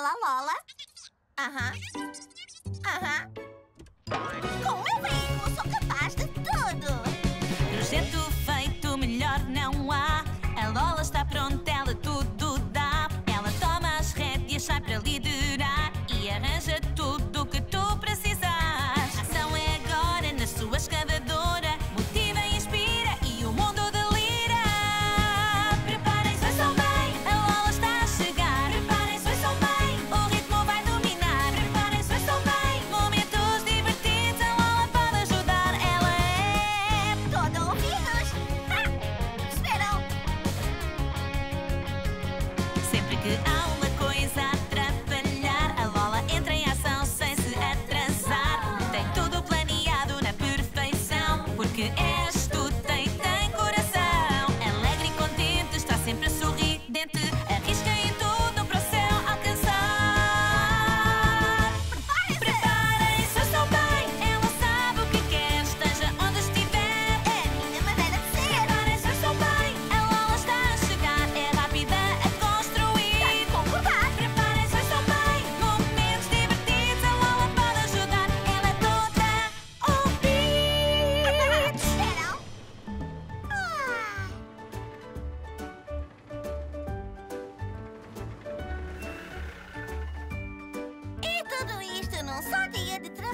Lola Lola. Aham. Aham. Como eu venho.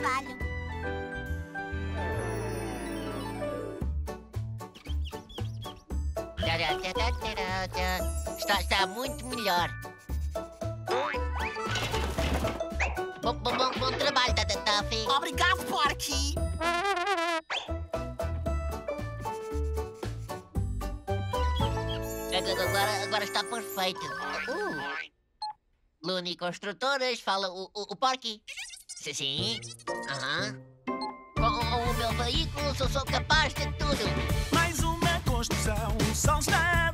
Trabalho. Está, está muito melhor. Bom, bom, bom, bom trabalho, Tata Tuffy. Obrigado, Porky. Agora, agora, agora está perfeito. Uh. Luni Construtoras, fala o, o, o Porky. Sim. Aham. Com o meu veículo sou, capaz de tudo. Mais uma construção, sol está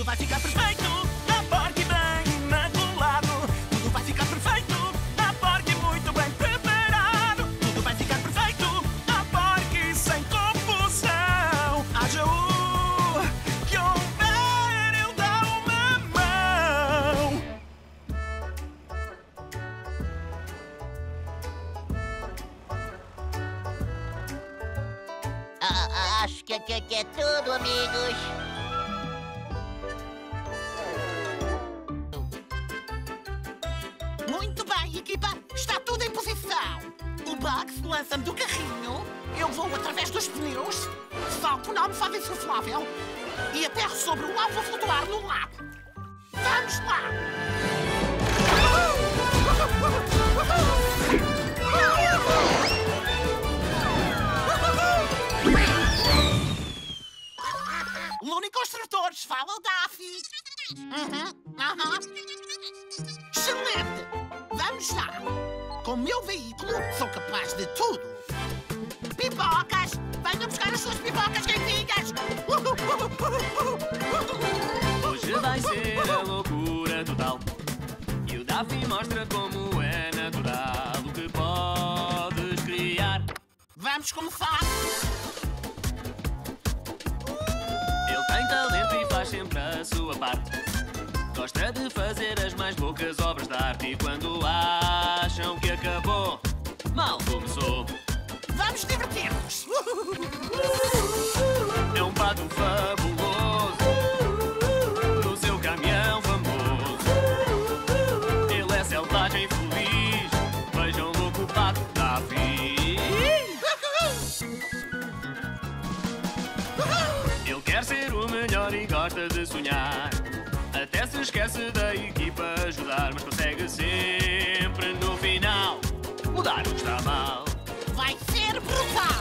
Tudo vai ficar perfeito. A porca e bem imaculado. Tudo vai ficar perfeito. A porca e muito bem preparado. Tudo vai ficar perfeito. A porca e sem confusão. Haja o que houver, ele dá uma mão. Ah, ah, acho que, que, que é tudo, amigos. Lança-me do carrinho. Eu vou através dos pneus. Salto na almofada insuflável. E aterro sobre o alvo a flutuar no lago. Vamos lá! Luni Construtores, fala Daffy. Uhum, aham. Excelente! Vamos lá! Com o meu veículo, sou capaz de tudo! Pipocas! Venham buscar as suas pipocas quentinhas! Hoje vai ser a loucura total. E o Daffy mostra como é natural o que podes criar. Vamos começar! Ele tem talento e faz sempre a sua parte. Gosta de fazer as mais loucas obras de arte e quando acham que acabou, mal começou. Vamos divertir-nos! É um pato fabuloso no seu caminhão famoso. Ele é selvagem feliz. Vejam louco o pato da fiz. Ele quer ser o melhor e gosta de sonhar. Se esquece da equipa ajudar, mas consegue sempre no final mudar o que está mal. Vai ser brutal!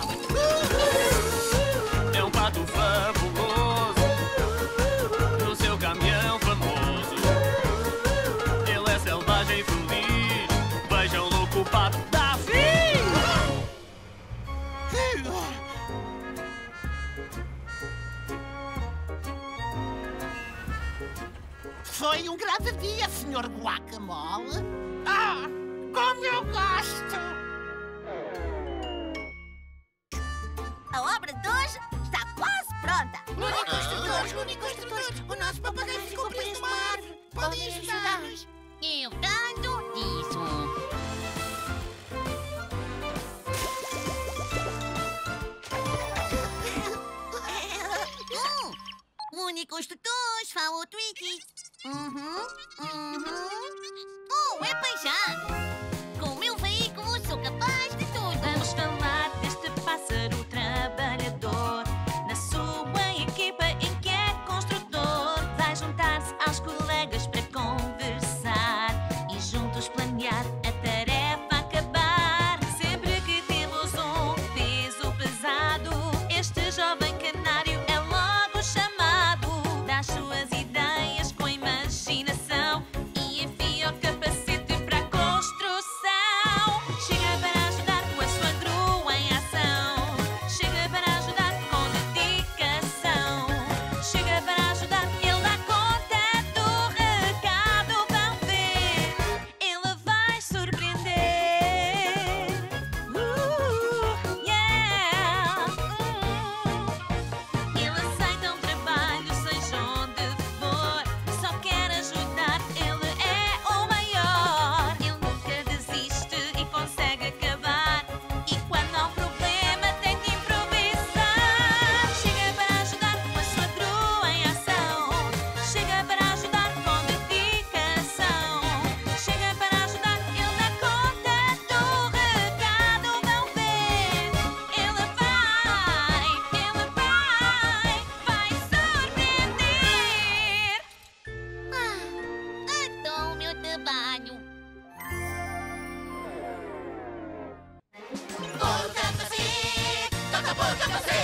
Sr. Guacamole. Ah, como eu gosto! A obra de hoje está quase pronta. Luni Construtores, Luni Construtores, o nosso papagaio ficou preso numa árvore. Podem ajudar-nos. Eu tanto disso. Hum, Luni Construtores, fala o Twiki. Uhum, uhum.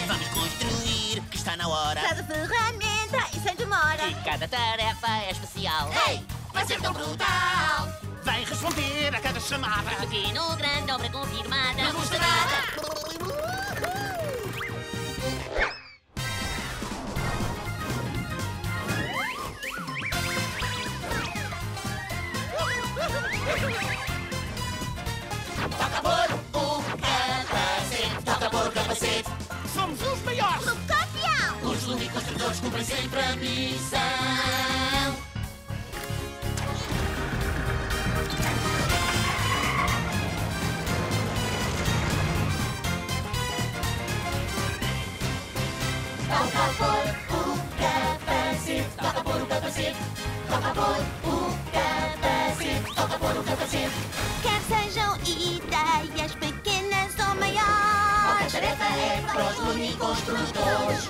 Vamos construir, que está na hora. Cada ferramenta e sem demora. E cada tarefa é especial. Ei, vai ser tão brutal. Vai responder a cada chamada. Pequeno, grande, obra confirmada. Não custa nada. Toca construtores cumprem sempre a missão. Toca por o capacete. Toca por o capacete. Toca por o capacete. Toca por o capacete. Quer sejam ideias pequenas ou Qualquer maiores. tarefa é para os uniconstrutores.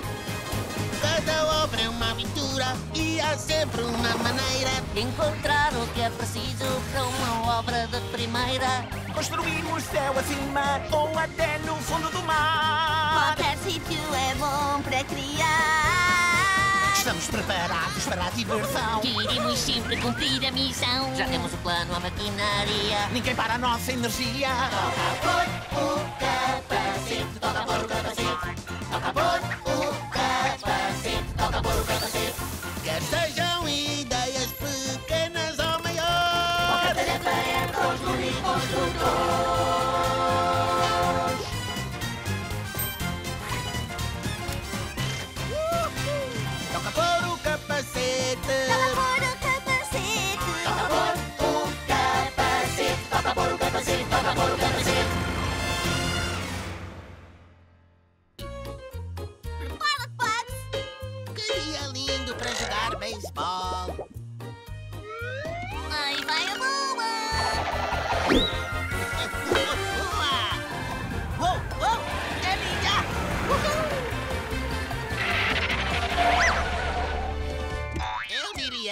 Cada obra é uma aventura e há sempre uma maneira. De encontrar o que é preciso para uma obra de primeira. Construímos céu acima ou até no fundo do mar. Qualquer sítio é bom para criar. Estamos preparados para a diversão. Queremos sempre cumprir a missão. Já temos o plano, a maquinaria. Ninguém para a nossa energia. Toca por o capacete, toca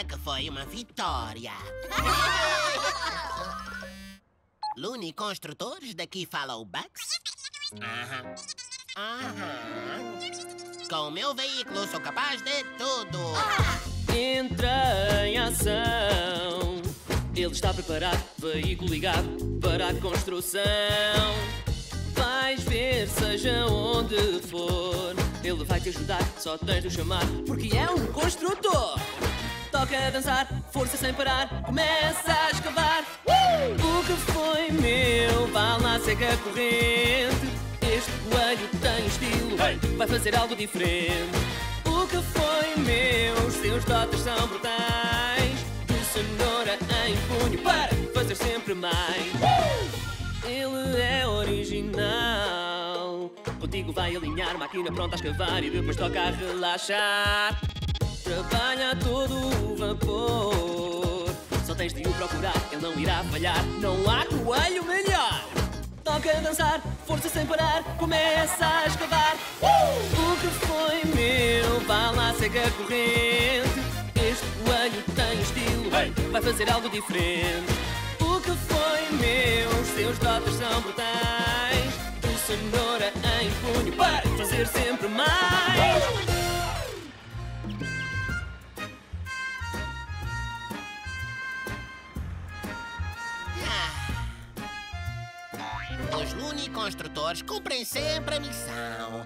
que foi uma vitória. Luni Construtores, daqui fala o Bugs. Aham. Aham. Com o meu veículo sou capaz de tudo. Entra em ação. Ele está preparado, veículo ligado para a construção. Vais ver, seja onde for. Ele vai te ajudar, só tens de o chamar, porque é um construtor. Toca a dançar, força sem parar, começa a escavar. O que foi meu, vá lá, segue a corrente. Este coelho tem estilo, vai fazer algo diferente. O que foi meu, seus dotes são brutais. De cenoura em punho para fazer sempre mais. Ele é original. Contigo vai alinhar, máquina pronta a escavar e depois toca a relaxar. Trabalha todo o vapor. Só tens de o procurar, ele não irá falhar. Não há coelho melhor. Toca a dançar, força sem parar, começa a escavar. O que foi meu, vá lá, segue a corrente. Este coelho tem estilo, vai fazer algo diferente. O que foi meu, seus dotes são brutais. De cenoura em punho, para fazer sempre mais. Os Luni Construtores cumprem sempre a missão.